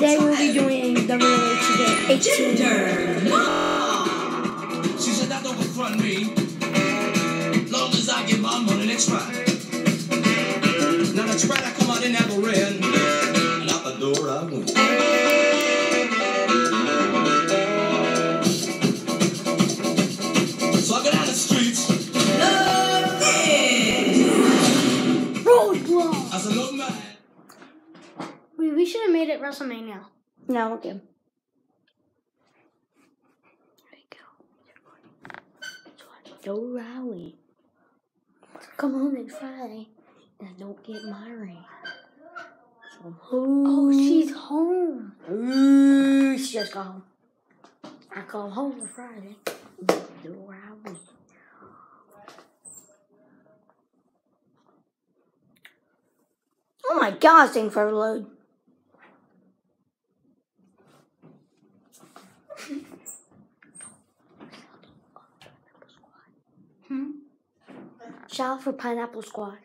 They will be doing the get 18. She said that don't confront me. Long as I get my money, they try. Now they try We, should have made it WrestleMania. No, okay. There we go. Joe Rowley. Come home and Friday. And don't get my ring. So. Oh, she's home. Ooh, she just got home. I call home on Friday. Joe Rowley. Oh my gosh, thing for load. Shout out for Pineapple Squad.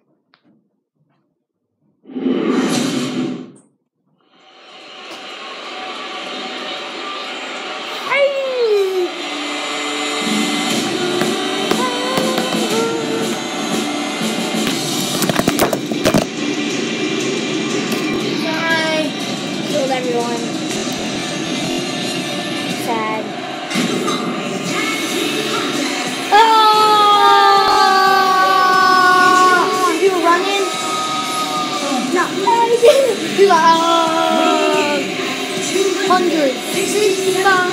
Hundred. Sixty-five.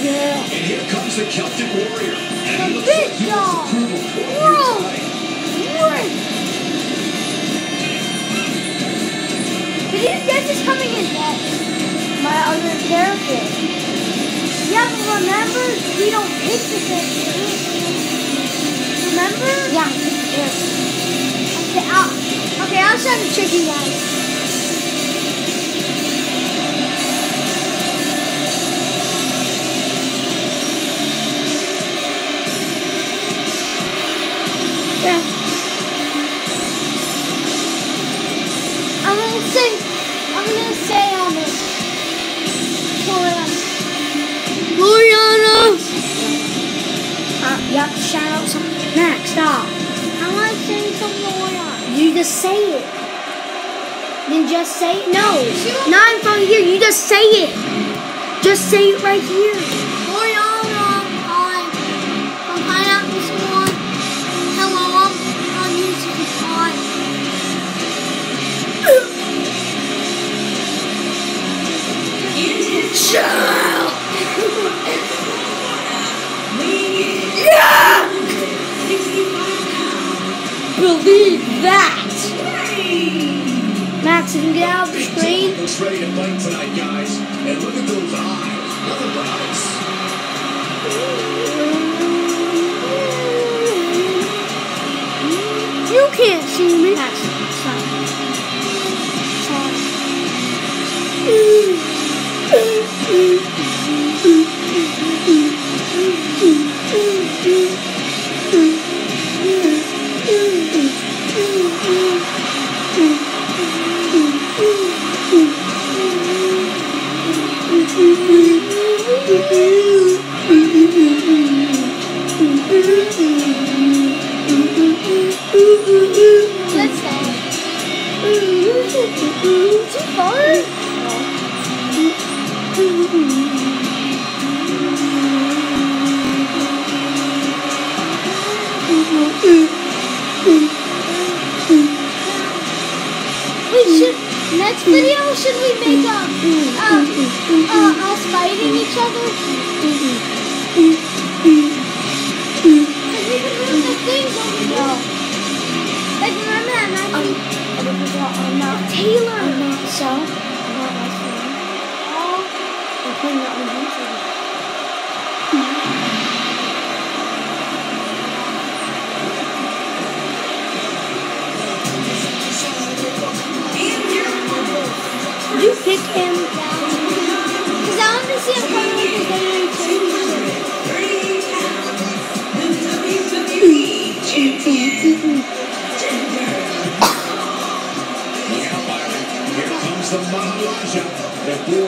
Yeah. And here comes the Celtic Warrior. And he The big dog. Right. But these is coming in next. My other character. But remember, we don't pick the character. Remember? Yeah. Okay, I'll, okay, I'll try to trick you guys. Yeah. I'm gonna say, I'm gonna say on it. Gloriana. Gloriana! Uh, to shout out something. Max, stop. I want to say something to Gloriana. You just say it. Then just say it. No, not in front of here. You just say it. Just say it right here. Next video should we make a uh, uh, us fighting each other? Cause we can move the things over here. Like remember that match? I'm not Taylor. I'm not so. I'm not wrestling. Oh, we're putting that on YouTube.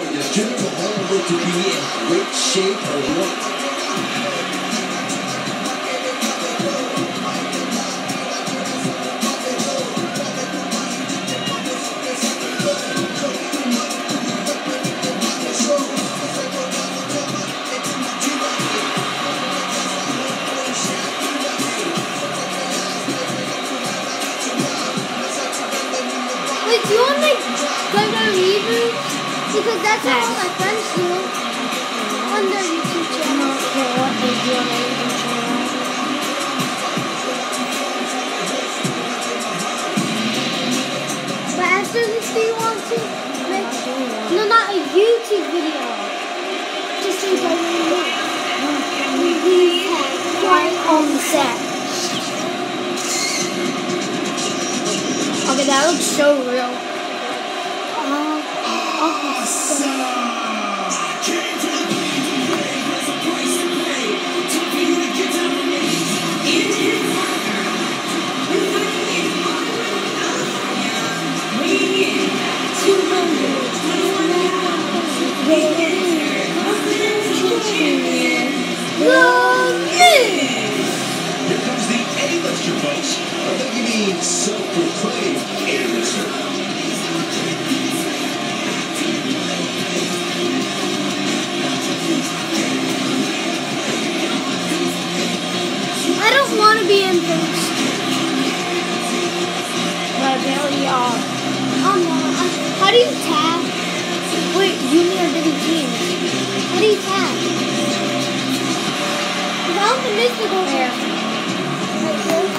Boy, does Jinder Mahal look to be in great shape or what? Wait, do you want to go to reboot? Because that's what all my friends do on their YouTube channel. Okay, what is your YouTube channel? But after this, do you want to make no, not a YouTube video? Just in case we have right on the set. Okay, that looks so real. Uh, oh, How do you tag? wait, you need a different team. How do you tag? I'm the mystical There. Right here.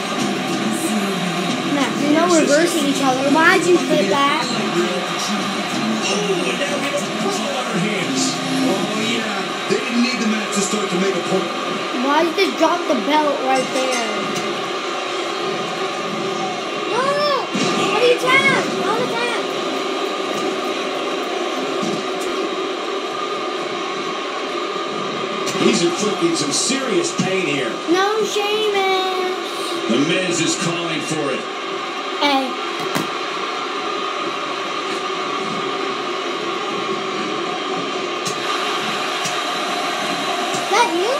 Max, you're not reversing each other. Why'd you flip that? Oh, and now we have a brawl on our hands. Oh, yeah. They didn't need the match to start to make a point. Why'd you just drop the belt right there? No, no. How do you tag? How do you tag? He's inflicting some serious pain here. No, Sheamus. The Miz is calling for it. Hey. Is that you?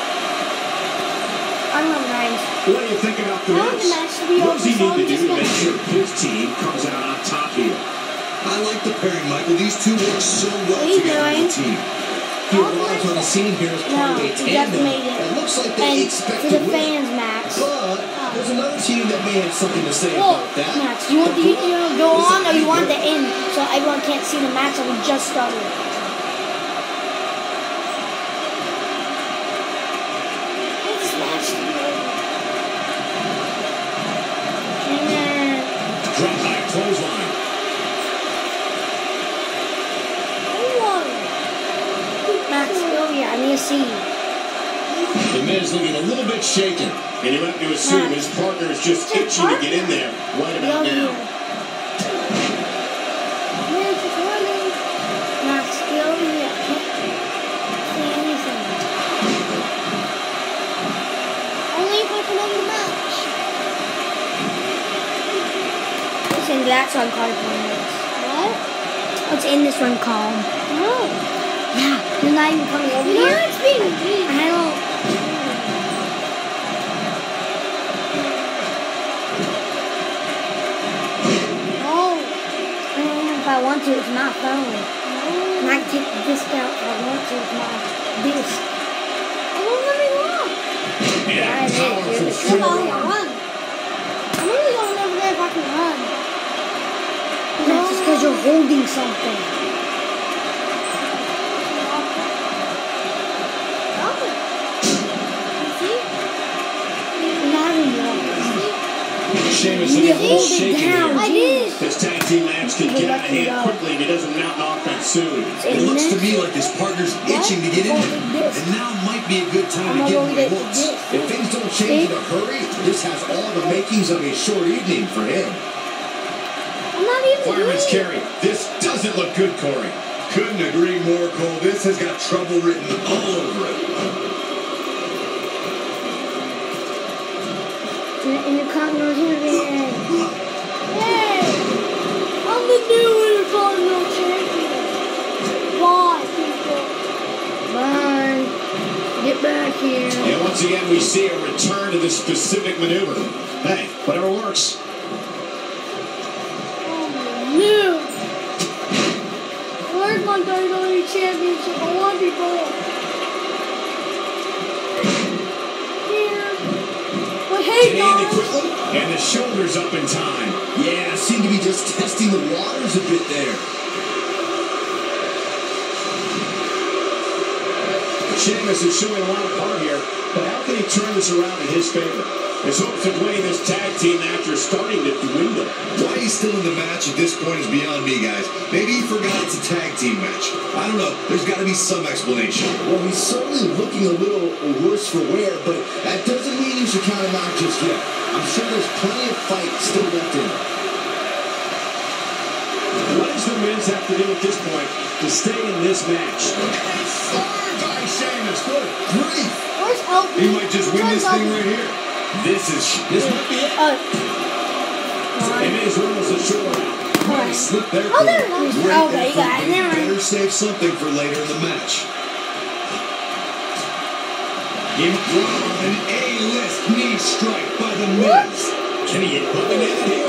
I'm not nice. What do you think about the I want the Miz? match What does he need to do to make sure his team comes out on top here? I like the pairing, Michael. These two work so well What together doing? as a team. He arrives on the scene here as part No, of a tandem. made it. It looks like they And expect for to the win. fans, Max. But there's another team that may have something to say Well, about that. Max, you want the The you to go on or you want the end so everyone can't see the match that we just started? This match to be over. Sheamus. Drop back clothesline. Max, go here. I need to see. The Miz looking a little bit shaken, and you have to assume his partner is just It's itching to get in there right about here. now. Here's the warning. Max, go here. I can't see anything. Only if I can end the match. What's in that one called Max? What? What's in this one called? No. Oh. Yeah, you're not even coming over You know here. it's being weak. I don't. No. I don't know if I want to. It's my phone. And I can take the disc out if I want to. It's my disc. It won't let me walk. Yeah, it is. You're powerful the Come on, run. I'm really going over there if I can run. That's just because you're holding something. Oh. Not anymore. Sheamus You looking a little hold it down. I did. This tag team can get out of hand quickly if he doesn't mount an offense soon. It looks to me like his partner's itching to get in there. And now might be a good time I'm gonna go get. If things don't change in a hurry, this has all the makings of a short evening for him. I'm not even Fireman's carry. This doesn't look good, Corey. Couldn't agree more, Cole. This has got trouble written all over it. And the in. Yay! I'm the and once again, we see a return to this specific maneuver. Hey, whatever works. Oh, no. Where's my WWE Championship? I want to be. Here. But hey, guys and the shoulders up in time. Yeah, seem to be just testing the waters a bit there. Sheamus is showing a lot of heart here, but how can he turn this around in his favor? His hopes of winning this tag team match are starting to dwindle. Why he's still in the match at this point is beyond me, guys. Maybe he forgot it's a tag team match. I don't know. There's got to be some explanation. Well, he's certainly looking a little worse for wear, but that doesn't mean you should count him out just yet. I'm sure there's plenty of fight still left in him. What does the Miz have to do at this point to stay in this match? Fired by Sheamus. Good grief. Where's Elton? He might just win this thing right here. This is this might be it. Oh. And Miz rolls the shoulder out. Slip there. Oh, there it is. Oh, Great Okay, you got it. Never mind. Better save something for later in the match. Him An A-list knee strike by the Miz. Can he hit Bobby Nett here?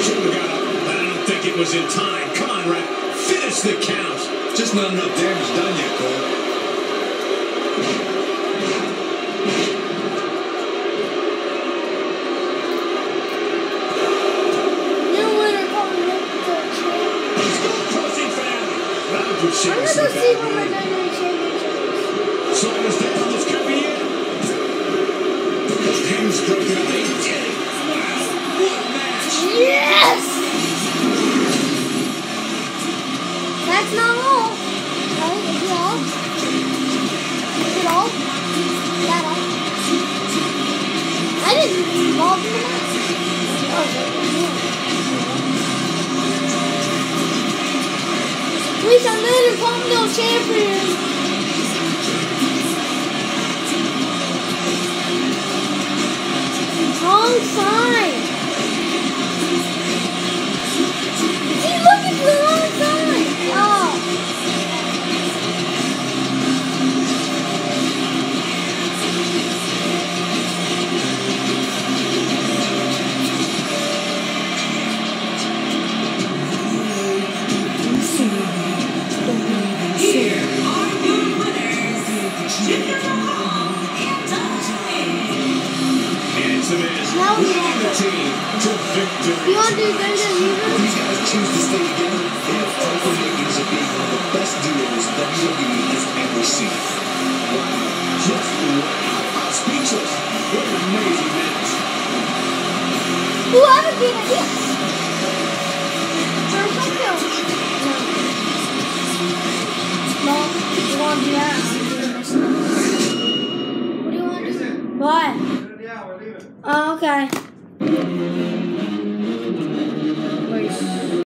Should have got up, but I don't think it was in time. Come on, Ref. Finish the count. Just not enough damage done I'm gonna go see bad where my mood. WWE Championship is. Down. This could be it. The pin's broken up. At least I'm the Intercontinental Champion. Wrong side. Yeah.